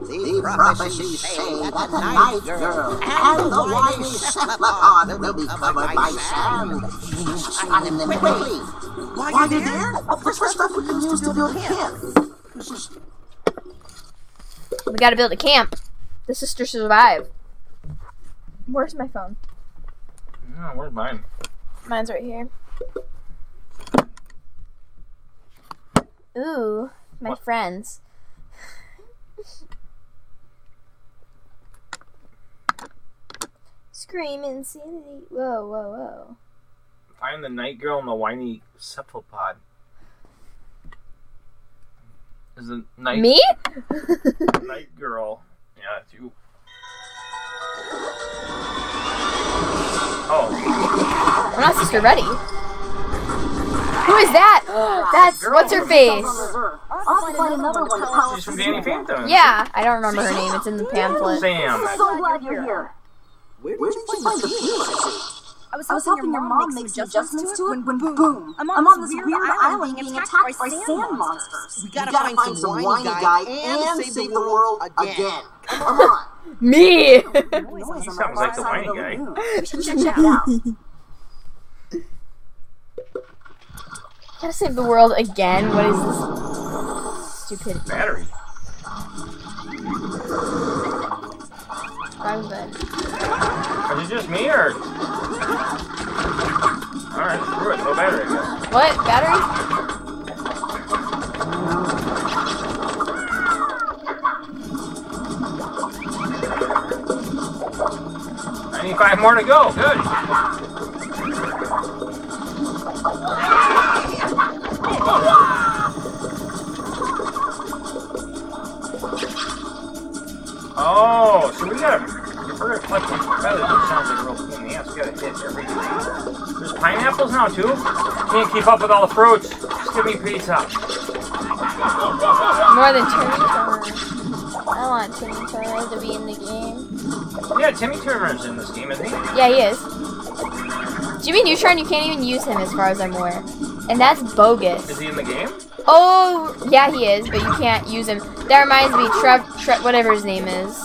The prophecies say that the night girl and the wily cephalopod will be covered by sand. Find them quickly. Why are they there? Of course, the stuff we can use to build a camp. We gotta build a camp. The sisters survive. Where's my phone? No, where's mine? Mine's right here. Ooh, my What? friends. Scream insanity. Whoa, whoa, whoa. Find the night girl and the whiny cephalopod. Is the night Me? night girl? Yeah, it's you. Oh, I'm not sister ready. Who is that? That's what's her face? I'll find another one she's from Danny Phantom. Yeah, I don't remember her name. It's in the pamphlet. Sam. So glad you're here. Where did you find the penis? I was I was helping your mom make some adjustments to it when boom, I'm I'm on on this this weird weird island island being being attacked attacked by by sand sand monsters. monsters. We We gotta gotta find find some some whiny whiny guy guy and and save the world again. Come on. Me! He sounds like the whiny guy. We should check that out. Gotta save the world again. What is this stupid? Battery. Is it just me or? Alright, screw it. No battery, I guess. What? Battery? Ninety-five more to go. Good. Too. Can't keep up with all the fruits. Just give me pizza. More than Timmy Turner. I want Timmy Turner to be in the game. Yeah, Timmy Turner's in this game, isn't he? Yeah, he is. Jimmy Neutron, you can't even use him as far as I'm aware. And that's bogus. Is he in the game? Oh, yeah, he is, but you can't use him. That reminds me, Trev, Trev, whatever his name is.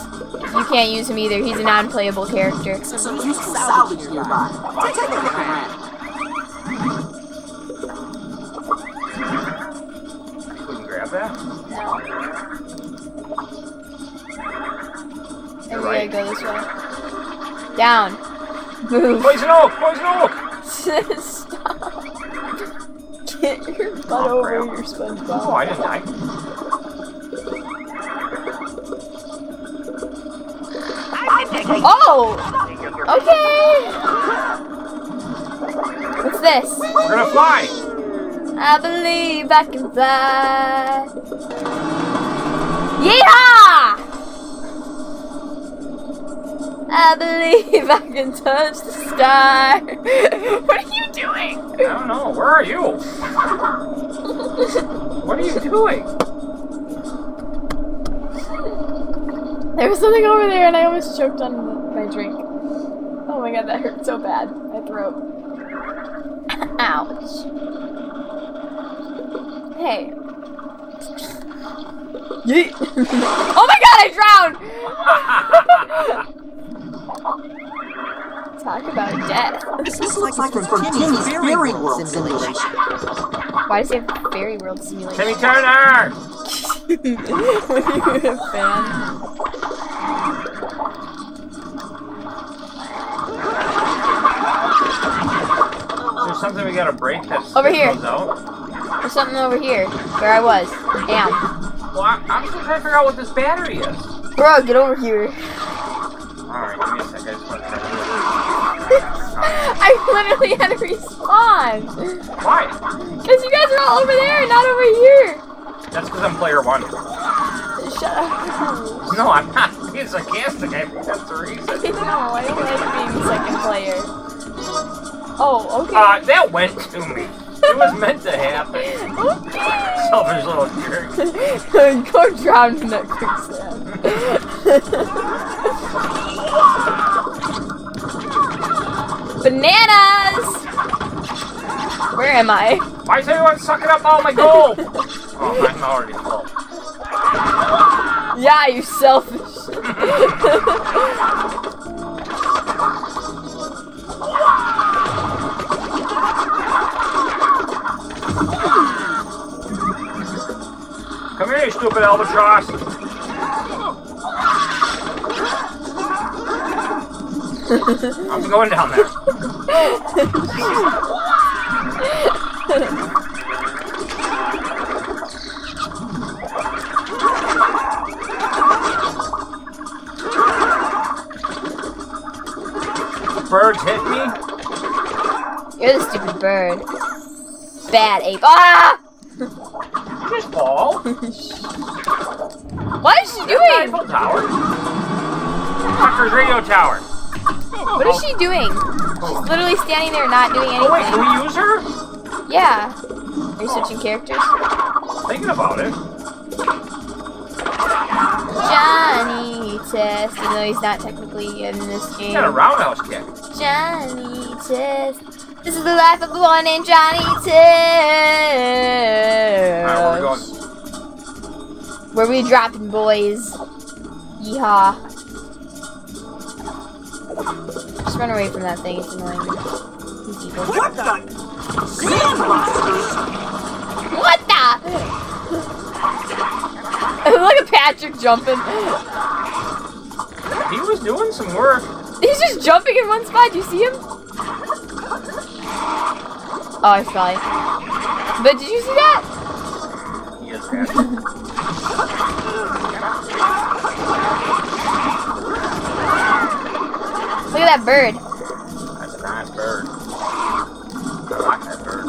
You can't use him either. He's a non-playable character. And we gotta go this way. Down. Move. Poison oak! Poison oak! Stop. Get your butt Oh, over crap. your SpongeBob. Oh, I didn't die. Oh! Okay! What's this? We're gonna fly! I believe I can fly. Yeehaw! I believe I can touch the sky. what are you doing? I don't know. Where are you? What are you doing? There was something over there and I almost choked on my drink. Oh my god, that hurt so bad. My throat. Ouch. Hey. Yeet. oh my god, I drowned! Talk about death. This looks like it's from Timmy's Fairy World simulation. Why does he have Fairy World Simulation? Timmy Turner! Were you a fan? There's something we gotta break that Over here. goes out. There's something over here where I was. Damn. Well, I, I'm still trying to figure out what this battery is. Bro, get over here. Alright, give me a sec. I just want to check. I literally had to respawn. Why? Because you guys are all over there and not over here. That's because I'm player one. Shut up. No, I'm not being sarcastic. I think that's the reason. no, I don't like being second player. Oh, okay. Uh, that went to me. It was meant to happen. Selfish little jerk. Go drown in that quicksand. Bananas! Where am I? Why is everyone sucking up all my gold? oh, I'm already full. Yeah, you selfish. Here, stupid albatross. I'm going down there. Birds hit me. You're the stupid bird. Bad ape. Ah! What is she doing? Eiffel Tower. Tucker's radio tower. What is she doing? She's literally standing there not doing Oh wait, can we use her? Yeah. Are you switching characters? Thinking about it. Johnny Test, even though he's not technically in this game. Got a roundhouse kick. Johnny Test. This is the life of the one named Johnny Test. Where we dropping, boys? Yeehaw. Just run away from that thing, it's annoying. He's evil. What the? Sand monsters? What the? Look at Patrick jumping. He was doing some work. He's just jumping in one spot. Do you see him? Oh, I fly. But did you see that? He is bad. Look at that bird. That's a nice bird. I like that bird.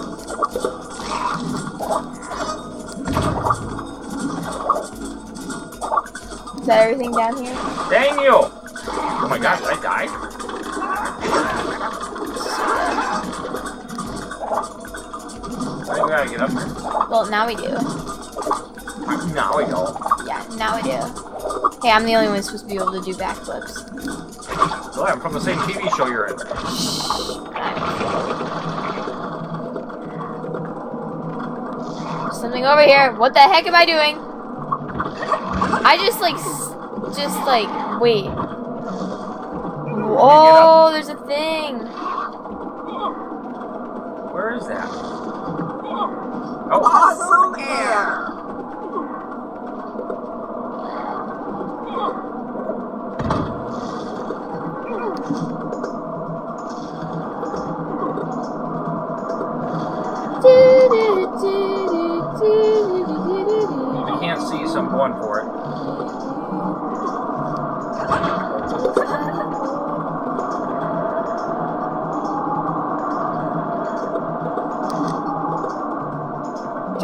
Is that everything down here? Daniel! Oh my god, did I die? I think we gotta get up there. Well, now we do. Now we go. Yeah, now we do. Hey, I'm the only one supposed to be able to do backflips. Well, I'm from the same TV show you're in. Something over here. What the heck am I doing? I just like, s- just like, wait. Oh, there's a thing. Where is that? Oh, Awesome air.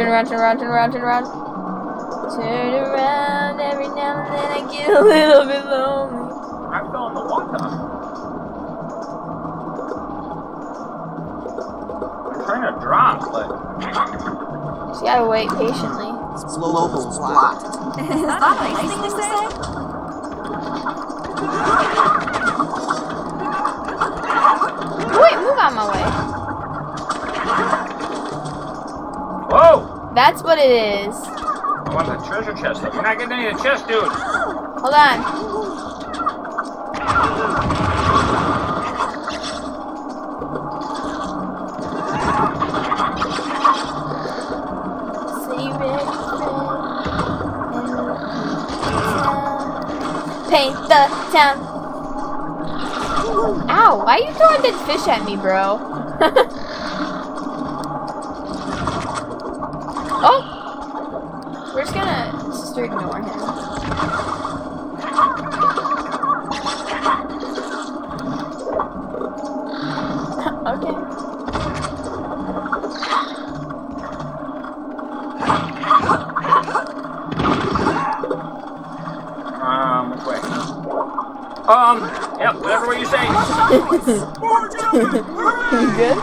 Turn around, turn around, turn around, turn around. Turn around every now and then I get a little bit lonely. I fell in the water. I'm trying to drop, but So you gotta wait patiently. Global plot. Is that a nice thing to say? what it is. I want the treasure chest. You're not getting any of the chest, dude. Hold on. Say you? Paint the town. Ow, why are you throwing that fish at me, bro? oh! We're just gonna just ignore him. okay. Um, which way? Um, yep, whatever way you say. You good?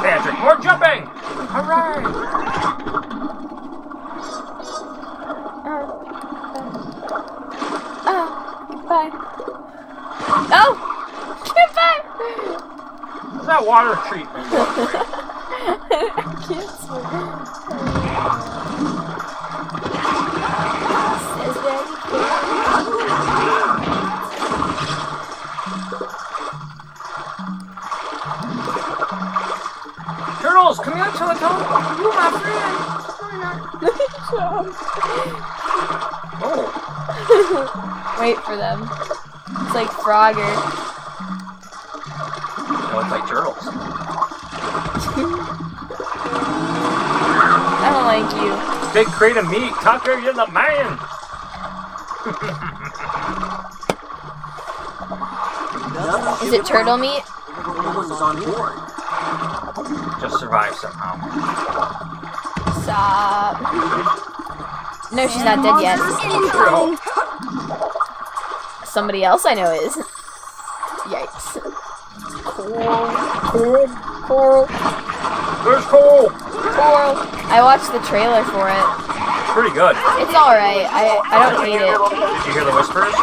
Patrick, more jumping! Alright! Oh, no! Get back! What's that water treatment? I can't swim. Turtles, come out to the top. You my oh. Wait for them. It's like Frogger. no, it's like turtles. I don't like you. Big crate of meat. Tucker, you're the man. Is it turtle meat? Everyone is on board. Just survive somehow. Stop. No, she's not dead yet. True. Somebody else I know is. Yikes. Coral. Coral. Coral. There's Cole. Coral. I watched the trailer for it. It's Pretty good. It's alright. I, I don't hate it. Did you hear the whispers?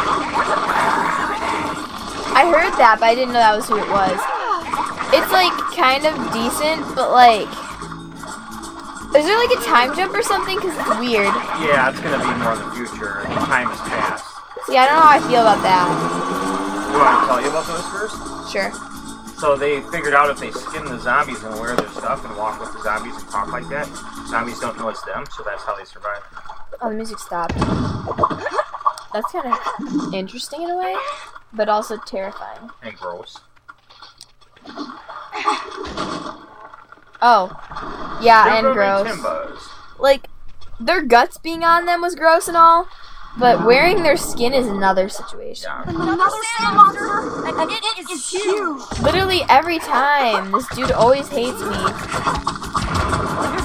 I heard that, but I didn't know that was who it was. It's like kind of decent, but like. Is there like a time jump or something? Because it's weird. Yeah, it's gonna be more in the future. The time has passed. See, I don't know how I feel about that. You want to tell you about those first? Sure. So they figured out if they skin the zombies and wear their stuff and walk with the zombies and talk like that, zombies don't know it's them, so that's how they survive. Oh, the music stopped. That's kind of interesting in a way, but also terrifying. And gross. Oh. Yeah, and gross. Timbers. Like, their guts being on them was gross and all, but wearing their skin is another situation. Another sand monster, and it is huge. Literally every time, this dude always hates me.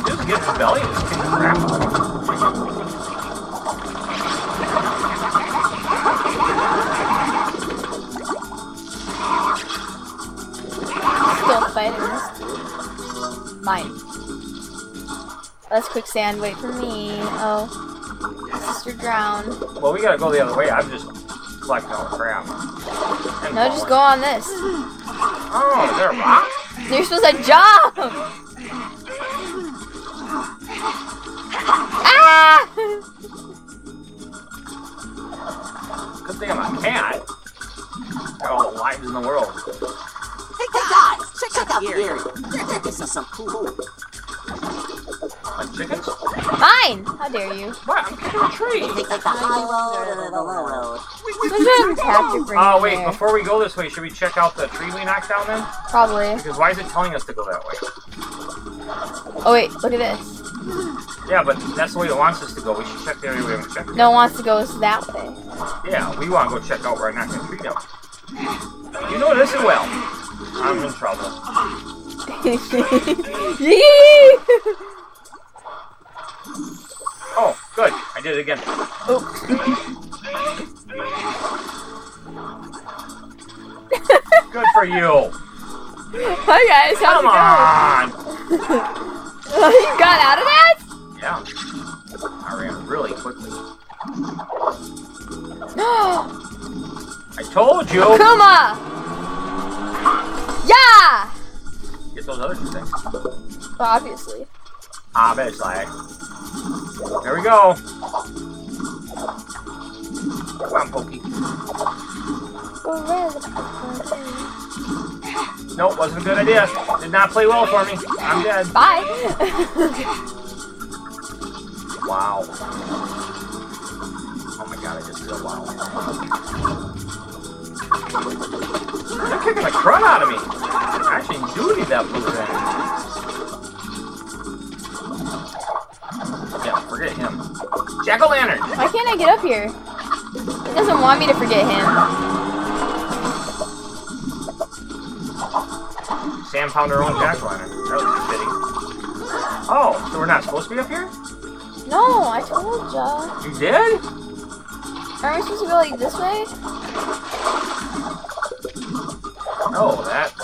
Just get rebellious. Kick the crap out of them. Still fighting this dude. Mine. Let's quicksand wait for me. Oh. Sister drowned. Well, we gotta go the other way. I'm just collecting all the crap. And No, just falling. go on this. Oh, is there a rock? You're supposed to jump! Ah! Good thing I'm a cat. Got all the lives in the world. Hey guys, check, check out the area. There- This is some cool. Like chickens? Mine! How dare you? What? I'm kicking a tree. Take like the high road or the low road. There's a tactic bring Oh, wait, there. before we go this way, should we check out the tree we knocked down then? Probably. Because why is it telling us to go that way? Oh wait, look at this. Yeah, but that's the way it wants us to go. We should check the area we haven't checked. No one wants to go that way. Yeah, we want to go check out where I knocked the tree down. You know this as well. I'm in trouble. Yee! Good. I did it again. Oh. Good for you. Hi guys, how's Come it on. going? you got out of that? Yeah. I ran really quickly. I told you. Kuma! Yeah! Get those other two things. Obviously. Obviously. There we go. Come on, Pokey. Nope, wasn't a good idea. Did not play well for me. I'm dead. Bye! Wow. Oh my god, I just did a wow. They're kicking the crud out of me. I actually do need that blue thing. Jack-o'-lantern! Why can't I get up here? He doesn't want me to forget him. Sam found her own jack-o'-lantern. That was fitting. Oh, so we're not supposed to be up here? No, I told ya. You did? Aren't we supposed to go like this way? Oh, that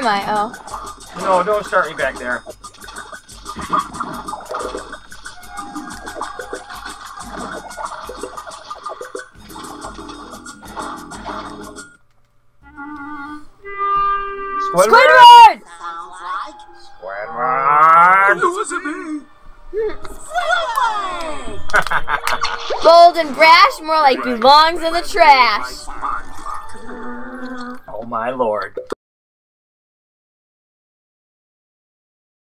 am I? Oh. No, don't start me back there. Squidward! Squidward! Sounds like Squidward! Bold and brash, more like belongs in the trash. Oh my lord.